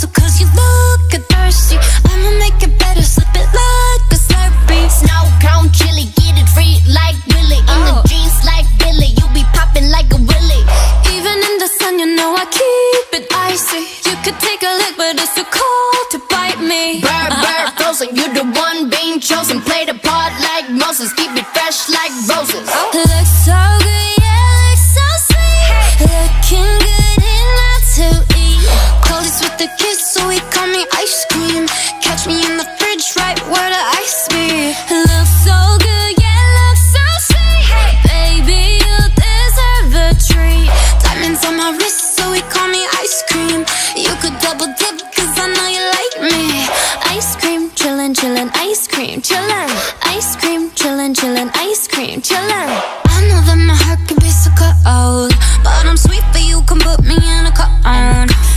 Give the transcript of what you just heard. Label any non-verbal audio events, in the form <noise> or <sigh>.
So cause you look thirsty I'ma make it better, slip it like a slurpee Snow cone chili, get it free like Willy. In the Oh. jeans like Billy, you be popping like a willy. Even in the sun, you know I keep it icy You could take a lick, but it's too cold to bite me <laughs> frozen, you the one being chosen. Play the part like Moses, keep it fresh like roses. Looks so ice cream Catch me in the fridge right where the ice be. It looks so good, yeah, looks so sweet. Hey. Baby, you deserve a treat. Diamonds on my wrist, so he call me ice cream. You could double dip, cause I know you like me. Ice cream, chillin', chillin', ice cream, chillin' Ice cream, chillin', chillin', ice cream, chillin' I know that my